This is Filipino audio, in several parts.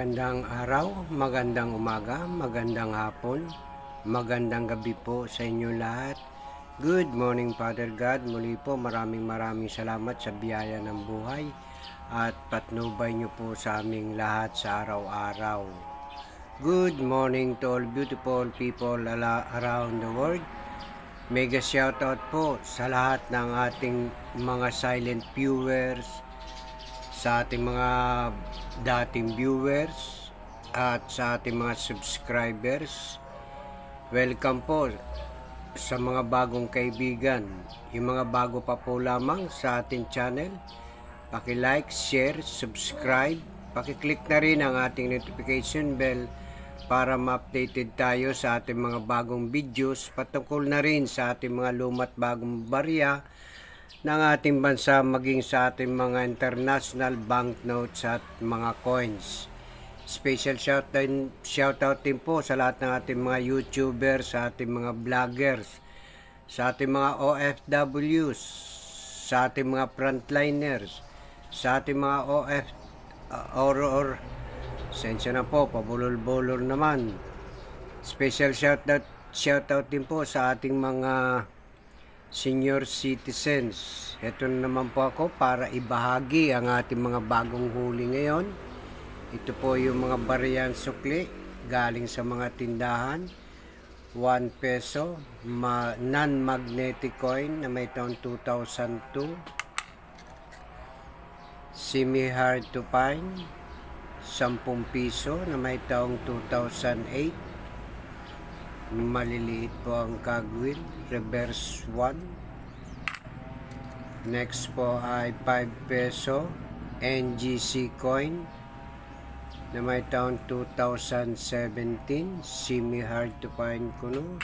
Magandang araw, magandang umaga, magandang hapon, magandang gabi po sa inyo lahat. Good morning Father God. Muli po maraming maraming salamat sa biyaya ng buhay at patnubay niyo po sa aming lahat sa araw-araw. Good morning to all beautiful people around the world. Mega shoutout po sa lahat ng ating mga silent viewers, sa ating mga dating viewers at sa ating mga subscribers. Welcome po sa mga bagong kaibigan. Yung mga bago pa po lamang sa ating channel, paki-like, share, subscribe, paki-click na rin ang ating notification bell para ma-updated tayo sa ating mga bagong videos patungkol na rin sa ating mga lumat bagong barya ng ating bansa maging sa ating mga international banknotes at mga coins. Special shout din, shout out din po sa lahat ng ating mga YouTubers, sa ating mga vloggers, sa ating mga OFWs, sa ating mga frontliners, sa ating mga OF uh, or or sensya na po, pabulol-bulol naman. Special shout out, shout out din po sa ating mga senior citizens. Ito naman po ako para ibahagi ang ating mga bagong huli ngayon. Ito po yung mga bariyan sukli galing sa mga tindahan. 1 peso, non-magnetic coin na may taon 2002. Semi-hard to find, 10 piso na may taong 2008 maliliit po ang cogwheel reverse 1 next po ay 5 peso. NGC coin. Na may taon 2017 semi hard to find kuno.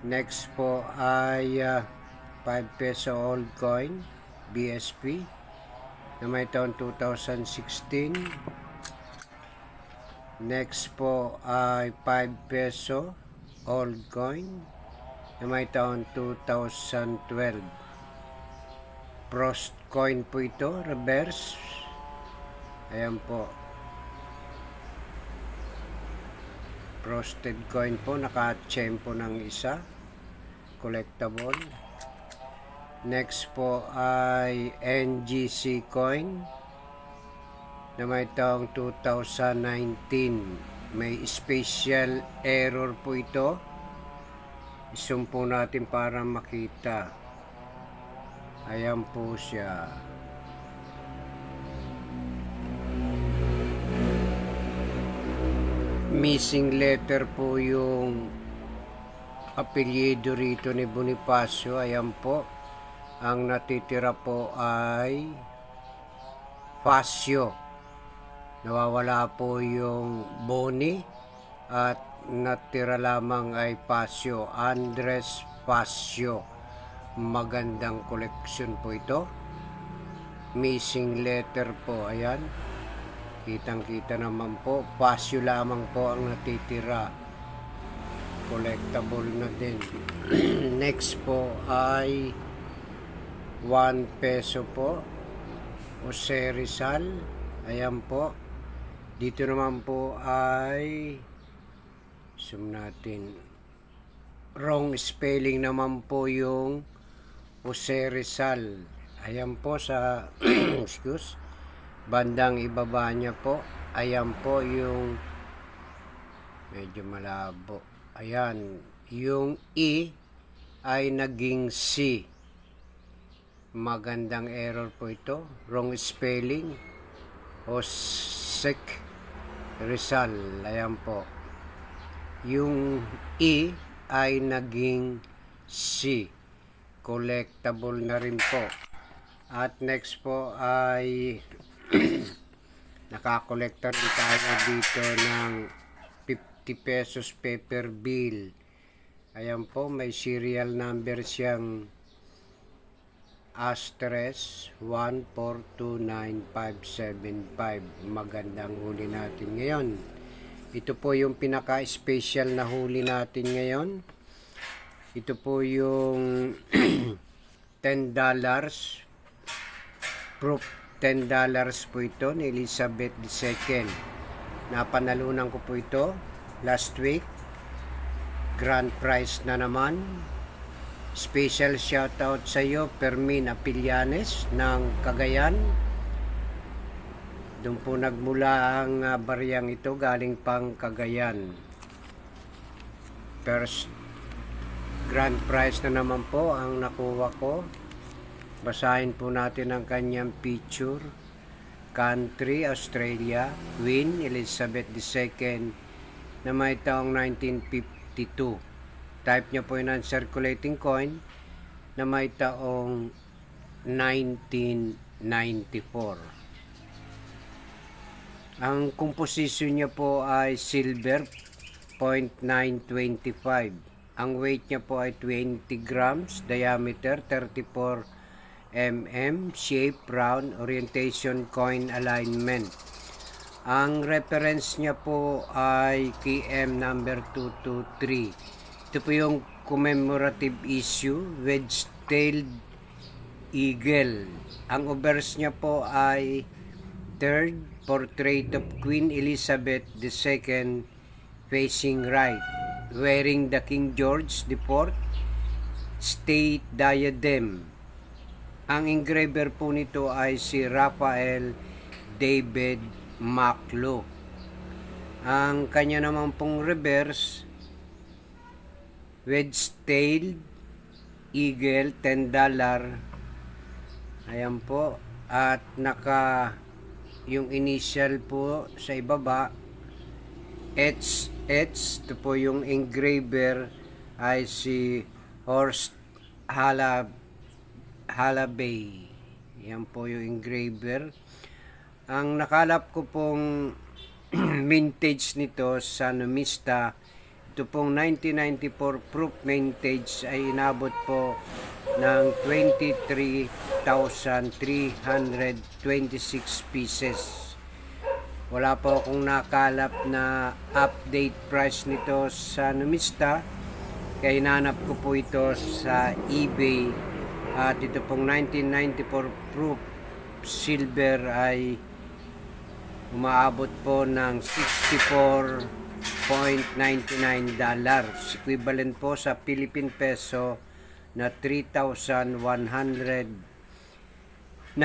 Next po ay uh, 5 peso old coin. BSP na may taon 2016 Next po ay 5 peso old coin na may taon 2012. Frost coin po ito, reverse. Ayan po. Frosted coin po, naka-champo ng isa. Collectible. Next po ay NGC coin na may taong 2019. May special error po ito. Isumpo natin para makita. Ayan po siya. Missing letter po yung apelyido rito ni Bonifacio. Ayan po. Ang natitira po ay Facio nawawala po yung Boni at natira lamang ay Pasio Andres Pasio. Magandang koleksyon po ito. Missing letter po ayan. Kitang kita naman po Pasio lamang po ang natitira. Collectible na din. Next po ay 1 peso po. Jose Rizal ayan po dito naman po ay zoom natin. Wrong spelling naman po yung Jose Rizal. Ayan po sa excuse bandang ibaba niya po. Ayan po yung medyo malabo. Ayan, yung E ay naging C. Magandang error po ito. Wrong spelling. Osek Rizal. Ayan po. Yung E ay naging C. Collectible na rin po. At next po ay nakakolekta rin tayo dito ng 50 pesos paper bill. Ayan po, may serial number siyang Astres 1429575 magandang huli natin ngayon ito po yung pinaka-special na huli natin ngayon ito po yung 10 dollars proof 10 dollars po ito ni Elizabeth II. Napanalunan ko po ito last week. Grand prize na naman. Special shoutout sa iyo, Permin Apilianes ng Cagayan. Doon po nagmula ang uh, baryang ito galing pang Cagayan. First grand prize na naman po ang nakuha ko Basahin po natin ang kanyang picture. Country, Australia, Queen Elizabeth II na may taong 1952. Type niya po yung non-circulating coin na may taong 1994. Ang composition niya po ay silver 0.925. Ang weight niya po ay 20 grams, diameter 34 mm, shape, round, orientation, coin alignment. Ang reference niya po ay KM number 223. Ito po yung commemorative issue, wedge-tailed eagle. Ang obverse niya po ay third portrait of Queen Elizabeth II facing right, wearing the King George IV state diadem ang engraver po nito ay si Rafael David Maclo. Ang kanya naman pong reverse, wedge-tailed eagle, $10. Ayan po. At naka yung initial po sa ibaba, H, H, ito po yung engraver ay si Horst Halab Halabay. Yan po yung engraver. Ang nakalap ko pong vintage nito sa Numista, ito pong 1994 proof vintage ay inabot po ng 23,326 pieces. Wala po akong nakalap na update price nito sa Numista. Kaya nanap ko po ito sa eBay at ito pong 1994 proof silver ay umaabot po ng 64.99 dollars. Equivalent po sa Philippine peso na 3,119.52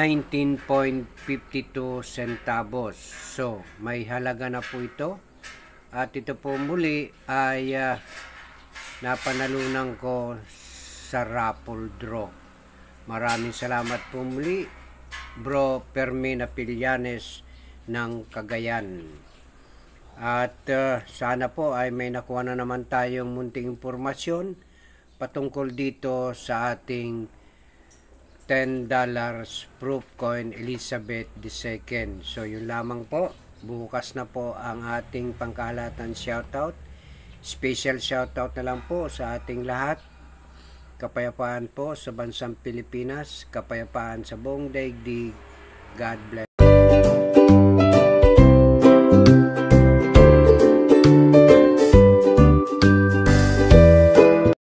centavos. So, may halaga na po ito. At ito po muli ay uh, napanalunan ko sa raffle draw. Maraming salamat po muli, Bro Fermin Apilianes ng Cagayan. At uh, sana po ay may nakuha na naman tayong munting impormasyon patungkol dito sa ating $10 proof coin Elizabeth II. So yun lamang po. Bukas na po ang ating pangkalatan shoutout. Special shoutout na lang po sa ating lahat kapayapaan po sa bansang Pilipinas, kapayapaan sa buong daigdig. God bless.